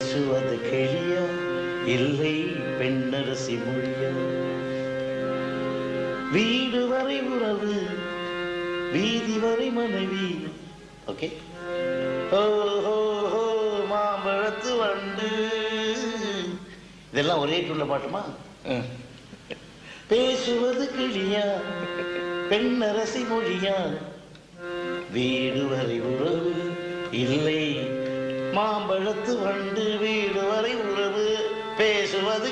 பேசுவது கிளியா இல்லை பெண்ணரசி மொழியா. வீடு வரை உறவு வீதி வரை மனைவி. ஓகே? ஓ ஹோ ஹோ மாம்பழத்து வண்டு. இதெல்லாம் ஒரே டூன்ல பாட்டுமா? பேசுவது கிளியா பெண்ணரசி மொழியா வீடு வரை உறவு இல்லை. மாம்பழத்து வண்டு வீடு வரை உறவு பேசுவது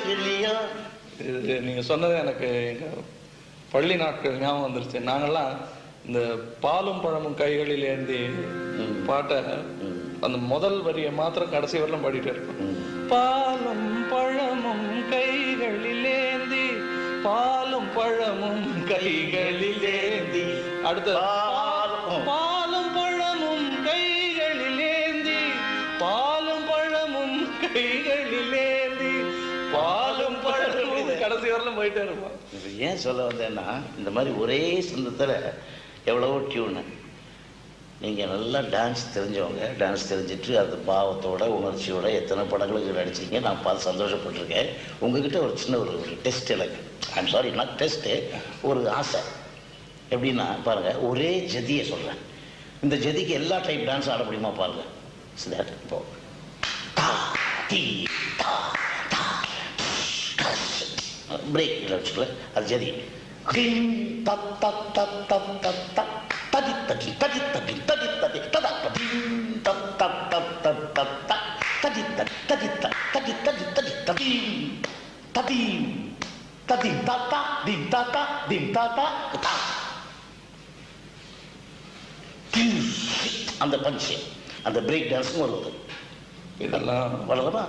இது நீங்க சொன்னது எனக்கு எங்க பள்ளி நாட்கள் ஞாபகம் வந்துருச்சு. நாங்கெல்லாம் இந்த பாலும் பழமும் கைகளில் ஏந்தி பாட்டை அந்த முதல் வரியை மாத்திரம் கடைசி வரலாம் பாடிட்டே இருப்போம் பாலும் பழமும் கைகளில் ஏந்தி பாலும் பழமும் கைகளில் ஏந்தி அடுத்த பாலும். பழமும் கைகளில் ஏந்தி பாலும் பழமும் கைகளில் ஏந்தி பாலும் பழமும் கடைசி வரலாம் போயிட்டே இருப்போம். இது ஏன் சொல்ல வந்தேன்னா இந்த மாதிரி ஒரே சொந்தத்தில் எவ்வளவோ டியூனு நீங்கள் நல்லா டான்ஸ் தெரிஞ்சவங்க டான்ஸ் தெரிஞ்சிட்டு அது பாவத்தோட உணர்ச்சியோட எத்தனை படங்களுக்கு நடிச்சிருக்கீங்க நான் பார்த்து சந்தோஷப்பட்டிருக்கேன். உங்ககிட்ட ஒரு சின்ன ஒரு ஒரு டெஸ்ட் எனக்கு. ஐம் சாரி நாட் டெஸ்ட்டு ஒரு ஆசை. எப்படின்னா பாருங்கள் ஒரே ஜதியை சொல்கிறேன் இந்த ஜதிக்கு எல்லா டைப் டான்ஸ் ஆட முடியுமா பாருங்கள் சிதாட் இப்போ பிரேக் இல்லை வச்சுக்கல அது ஜதி. கிம் தத் தத் தத் தத் ததி ததி ததி. ததி ததி ததி தத் ததி ததீம் தாத்தா தீம் தாத்தா தீம் தாத்தா தா அந்த பஞ்சு அந்த பிரேக் டான்ஸும் வருவது இதெல்லாம் வளருமா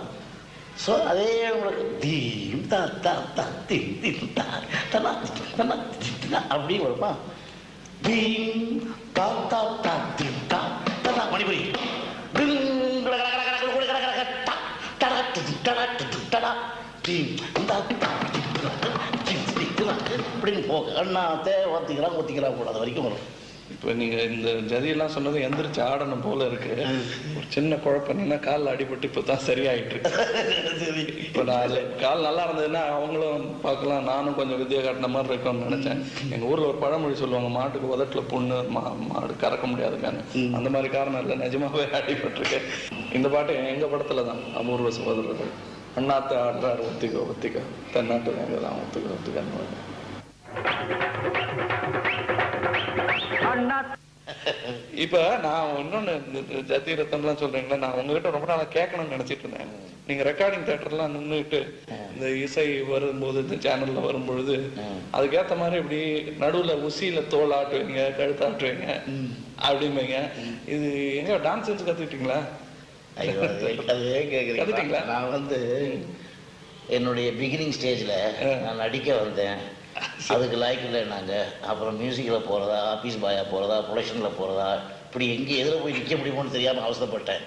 ஸோ அதே உங்களுக்கு தீம் தா தா தா தீம் தீம் தா தனா தனா அப்படி வருமா தீம் தா தா தா தீம் தா தனா மணிபுரி டிங் இப்படின்னு போக அண்ணா தே ஒத்திக்கிறா ஒத்திக்கிறா கூட அது வரைக்கும் வரும். இப்போ நீங்க இந்த ஜதியெல்லாம் சொன்னது எந்திரிச்சு ஆடணும் போல இருக்கு. ஒரு சின்ன குழப்பம் என்னன்னா காலில் அடிபட்டு இப்போ தான் சரியாயிட்டு இருக்கு. இப்போ நான் கால் நல்லா இருந்ததுன்னா அவங்களும் பார்க்கலாம் நானும் கொஞ்சம் வித்தியா காட்டின மாதிரி இருக்கும்னு நினைச்சேன். எங்க ஊர்ல ஒரு பழமொழி சொல்லுவாங்க மாட்டுக்கு உதட்டுல புண்ணு மா மாடு கறக்க முடியாதுக்கான்னு அந்த மாதிரி காரணம் இல்லை நிஜமாவே அடிபட்டிருக்கு இந்த பாட்டு எங்க படத்துல தான் அபூர்வ சகோதரர்கள். அண்ணாத்த ஆடுறாரு ஒத்திக்கோ ஒத்திக்கோ. தென்னாட்டு தான் ஒத்துக்கோ ஒத்துக்கான்னு. இப்ப நான் இன்னொன்னு ஜதி ரத்தம்லாம் சொல்றீங்களா நான் உங்ககிட்ட ரொம்ப நாளா கேட்கணும்னு நினைச்சிட்டு இருந்தேன். நீங்க ரெக்கார்டிங் தேட்டர்லாம் நின்றுட்டு இந்த இசை வரும்போது இந்த சேனல்ல வரும்பொழுது அதுக்கேத்த மாதிரி இப்படி நடுவுல உசியில தோல் ஆட்டுவீங்க கழுத்து ஆட்டுவீங்க அப்படிம்பீங்க. இது எங்க டான்ஸ் செஞ்சு கத்துக்கிட்டீங்களா? கத்துட்டீங்களா? நான் வந்து என்னுடைய பிகினிங் ஸ்டேஜ்ல நான் நடிக்க வந்தேன். அதுக்கு லாய்க்கு நாங்க. அப்புறம் மியூசிக்கில் போறதா ஆபீஸ் பாயா போறதா ப்ரொடக்ஷனில் போறதா இப்படி எங்கே எதில் போய் நிற்க முடியுமோன்னு தெரியாம அவசரப்பட்டேன்.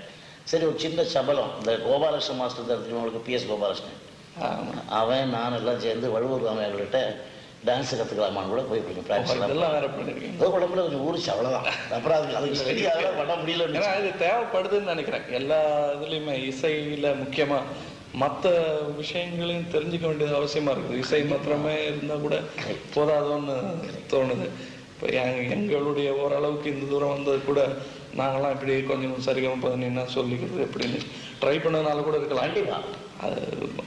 சரி ஒரு சின்ன சபலம். இந்த கோபாலகிருஷ்ணன் மாஸ்டர் தெரிஞ்சவங்களுக்கு பிஎஸ் கோபாலகிருஷ்ணன். அவன் நான் எல்லாம் சேர்ந்து வள்ளுவர் ராமையர்கள்ட்ட டான்ஸ் கற்றுக்கலாமான்னு கூட போய் கொஞ்சம் ப்ராக்டிஸ் உடம்புல கொஞ்சம் ஊறிச்சு அவ்வளோதான் அப்புறம் அதுக்கு அதுக்கு ஸ்டடி அதெல்லாம் பண்ண முடியலன்னு ஏன்னா இது தேவைப்படுதுன்னு நினைக்கிறேன். எல்லா இதுலயுமே இசையில முக்கியமா மத்த விஷயங்களையும் தெரிஞ்சுக்க வேண்டியது அவசியமா இருக்குது. இசை மாத்திரமே இருந்தா கூட போதாதோன்னு தோணுது. இப்போ எங்களுடைய ஓரளவுக்கு இந்த தூரம் வந்தது கூட நாங்கெல்லாம் இப்படி கொஞ்சம் சரிகம பதினா சொல்லிக்கிறது எப்படின்னு ட்ரை பண்ணதுனால கூட இருக்கலாம். கண்டிப்பா. அது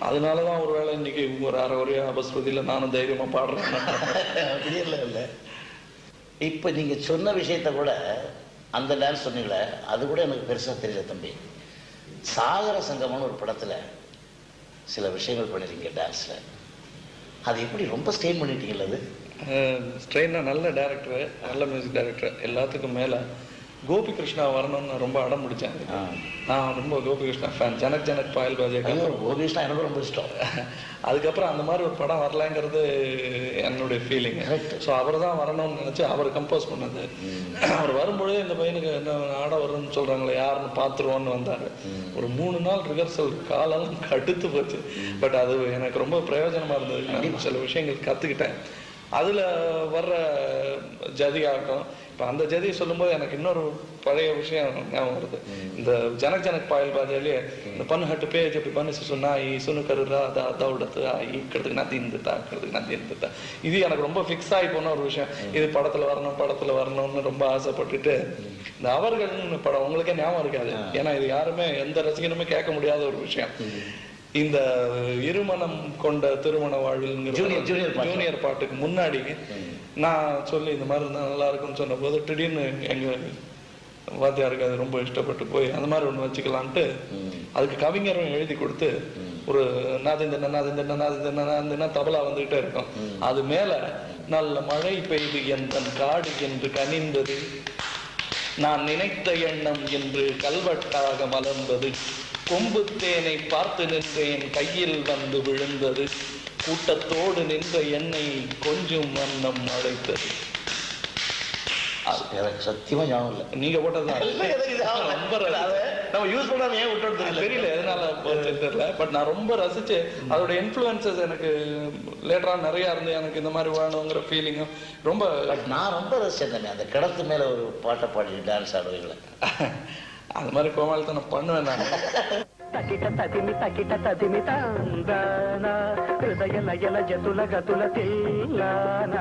அதனால தான் ஒருவேளை இன்னைக்கு ஒரு அரை ஒரே அபஸ்பதியில் நானும் தைரியமா பாடுறேன். அப்படி இல்லை இல்லை. இப்போ நீங்க சொன்ன விஷயத்த கூட அந்த டான்ஸ் சொன்னீங்களே அது கூட எனக்கு பெருசா தெரியல தம்பி. சாகர சங்கமம்னு ஒரு படத்துல சில விஷயங்கள் பண்ணிருக்கீங்க டான்ஸில் அது எப்படி ரொம்ப ஸ்ட்ரெயின் பண்ணிட்டீங்களா அது? ஸ்ட்ரெயினா நல்ல டேரக்டரு நல்ல மியூசிக் டேரக்டர் எல்லாத்துக்கும் மேலே. கோபி கிருஷ்ணா வரணும்னு ரொம்ப அடம் பிடிச்சேன். நான் ரொம்ப கோபி கிருஷ்ணா ஃபேன் ஜனக் ஜனக் பாயல் பாஜேக்கு ஐயோ கோபிகிருஷ்ணா எனக்கு ரொம்ப இஷ்டம். அதுக்கப்புறம் அந்த மாதிரி ஒரு படம் வரலங்கிறது என்னுடைய ஃபீலிங். ஸோ அவர் தான் வரணும்னு நினச்சி அவர் கம்போஸ் பண்ணது அவர் வரும்பொழுது இந்த பையனுக்கு என்ன ஆட வரும்னு சொல்கிறாங்களே யாருன்னு பார்த்துருவோன்னு வந்தார். ஒரு மூணு நாள் ரிஹர்சல் காலெல்லாம் கடுத்து போச்சு. பட் அது எனக்கு ரொம்ப பிரயோஜனமாக இருந்தது. சில விஷயங்கள் கற்றுக்கிட்டேன் அதில் வர்ற ஜதி ஆகட்டும் இப்போ அந்த ஜதி சொல்லும்போது எனக்கு இன்னொரு பழைய விஷயம் ஞாபகம் வருது. இந்த ஜனக் ஜனக் பாயல் பாஜாலே இந்த பன்னு ஹட்டு பேஜ் அப்படி பண்ணி சொன்னா ஈ சுனு கருரா அதா அதோடத்து இக்கிறதுக்கு நான் தீர்ந்துட்டா இக்கிறதுக்கு நான் தீர்ந்துட்டா இது எனக்கு ரொம்ப ஃபிக்ஸ் ஆகி போன ஒரு விஷயம். இது படத்துல வரணும் படத்துல வரணும்னு ரொம்ப ஆசைப்பட்டுட்டு இந்த அவர்கள்னு படம் உங்களுக்கே ஞாபகம் இருக்காது. ஏன்னா இது யாருமே எந்த ரசிகனுமே கேட்க முடியாத ஒரு விஷயம். இந்த இருமணம் கொண்ட திருமண Junior- junior பாட்டு. ஜூனியர் பாட்டுக்கு முன்னாடி நான் சொல்லி இந்த மாதிரி இருந்தா நல்லா இருக்கும்னு சொன்ன போது திடீர்னு எங்க வாத்தியாருக்கு அது ரொம்ப இஷ்டப்பட்டு போய் அந்த மாதிரி ஒண்ணு வச்சுக்கலான்ட்டு அதுக்கு கவிஞரும் எழுதி கொடுத்து ஒரு நாதிந்தன நாதிந்தன நாதிந்தன நாதிந்தன தபலா வந்துகிட்டே இருக்கும். அது மேல நல்ல மழை பெய்து எந்தன் காடு என்று கனிந்தது நான் நினைத்த எண்ணம் என்று கல்வெட்டாக மலர்ந்தது கொம்பு தேனை பார்த்து நின்றேன். கையில் வந்து விழுந்தது. கூட்டத்தோடு நின்ற என்னை கொஞ்சம் வண்ணம் அழைத்தது. எனக்கு சத்தியமா ஞாபகம் இல்லை. நீங்க போட்டதுதான் ரொம்ப நம்ம யூஸ் பண்ணாம ஏன் விட்டு தெரியல. தெரியல எதனால தெரியல. பட் நான் ரொம்ப ரசிச்சு அதோட இன்ஃப்ளூயன்சஸ் எனக்கு லேட்டரா நிறைய இருந்து எனக்கு இந்த மாதிரி வேணுங்கிற ஃபீலிங்கும் ரொம்ப பட் நான் ரொம்ப ரசிச்சேன். அந்த கிடத்து மேல ஒரு பாட்டை பாடி டான்ஸ் ஆடுவீங்களே. அந்த மாதிரி கோமாளித்தனம் பண்ணுவேன் நான் తకిట తదిమి తకిట తదిమి తందాన హృదయ లయల జతుల గతుల తిల్లాన